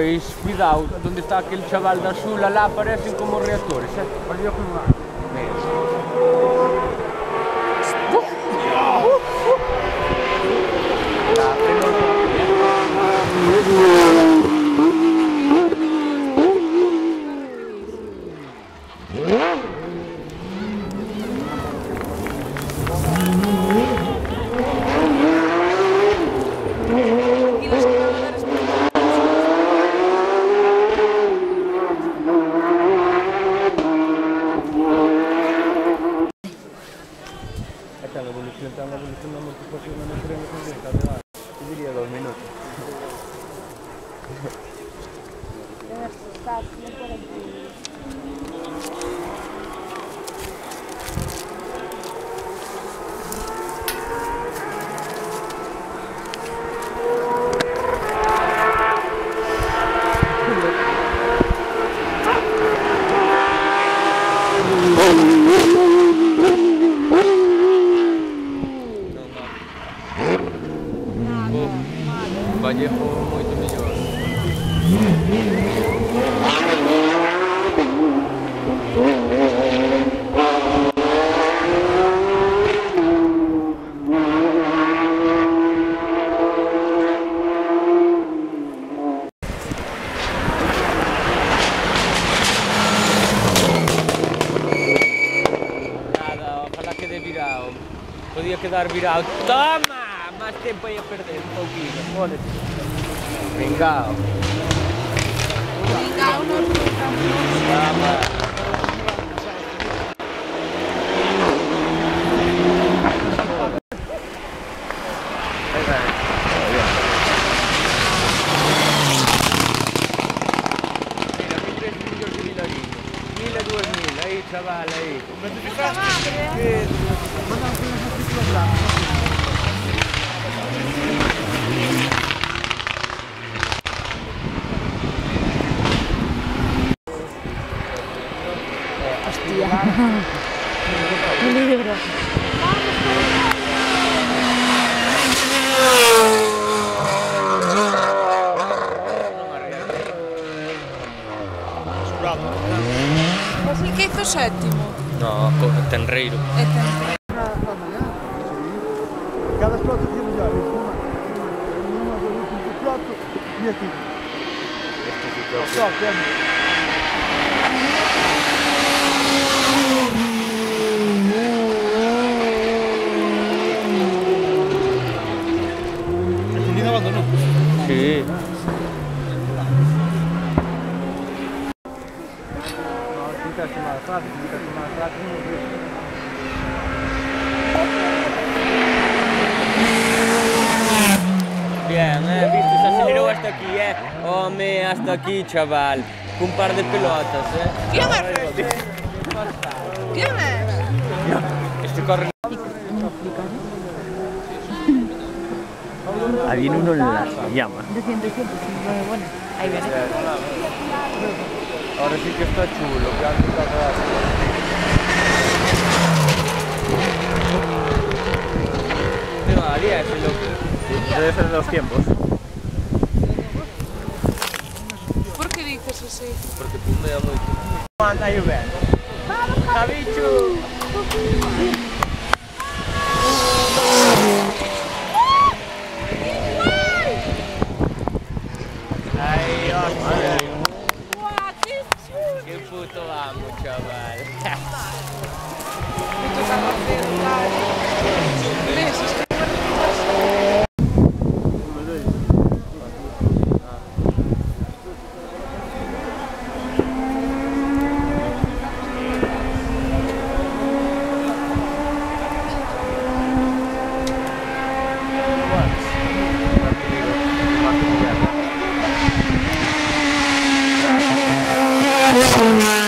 Pois, cuidado, onde está aquele chaval da azul, lá aparecen como reactores, eh? Olha, que tan evolución, tan evolución, no hemos puesto una. Yo diría dos minutos. Podía quedar virado. ¡Toma! Más tiempo aí a perder un pouquinho. Jódete. Vengao. Venga, unos Toma. Ahí de Vilarín. Hostia. Un libro. O que hizo sétimo? No, Tenreiro. É Tenreiro. fatto via aqui mais Okay. Bien, eh, viste, se aceleró hasta aquí, eh. Home, hasta aquí, chaval. Un par de pelotas, eh. ¿Quién es este? ¿Quién es? Este corre. Había uno en las llamas. Ahora sí que está chulo, que antes estaba Pero a 10, loco. Debe ser de los tiempos. Por que dices así? Porque moito. Anda aí, velho. Javichu! Ay, chulo. Qué puto amo, chaval. está haciendo,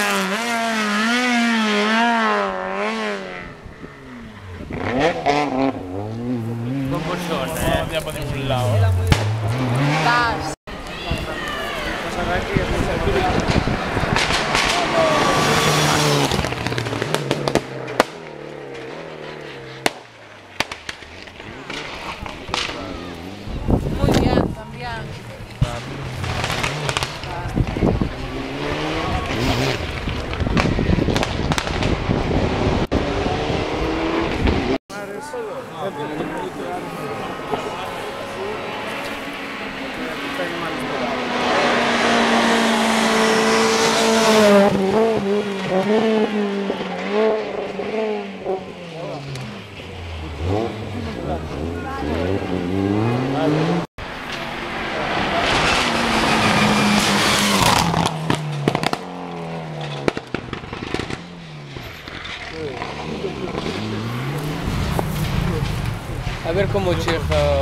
ver cómo Cheja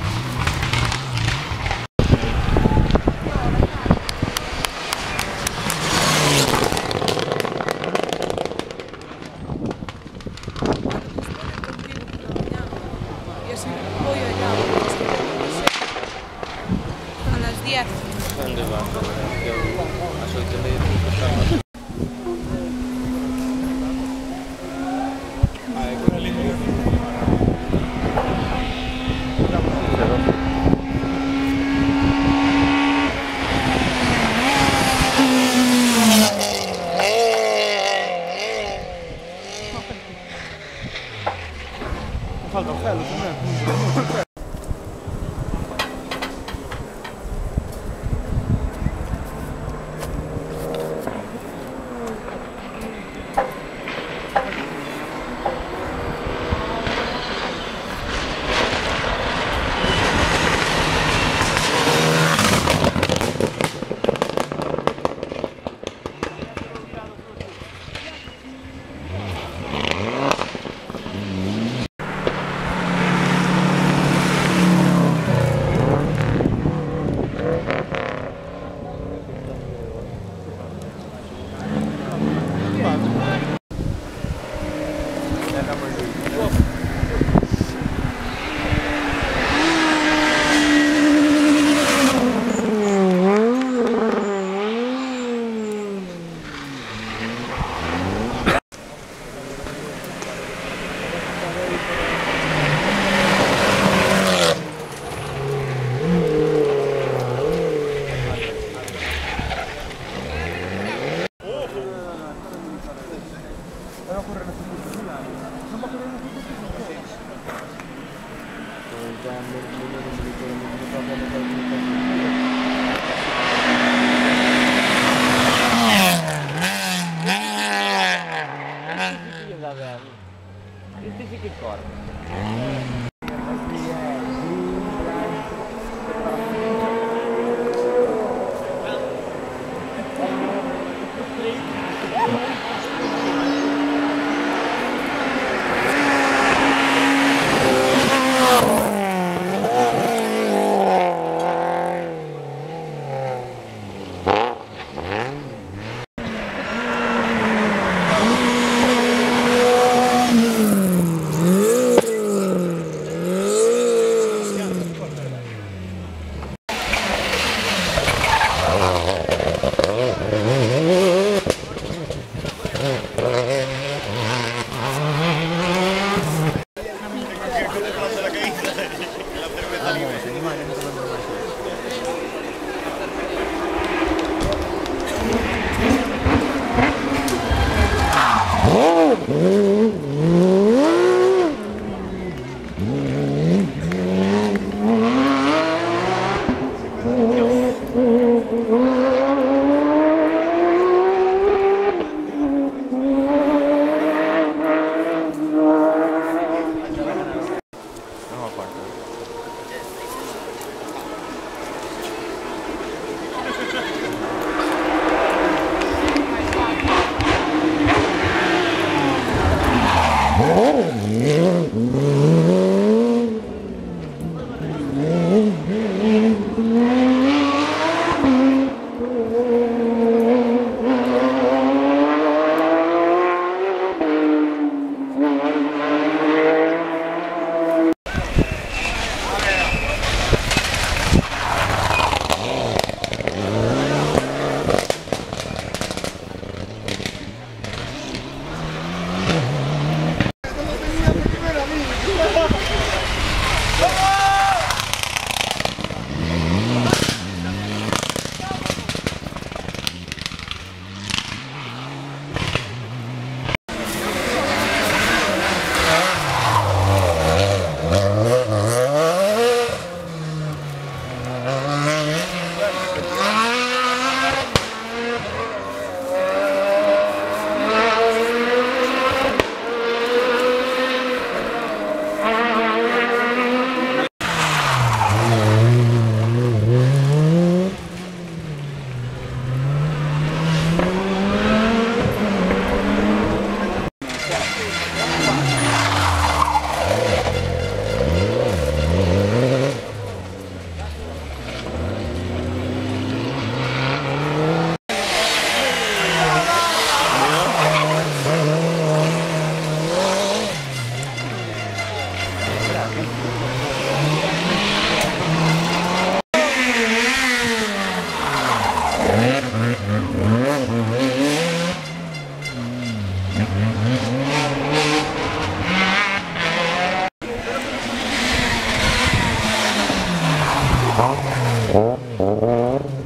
怕搞坏了根本不用 especificatoria Mm-hmm. Oh, oh, oh.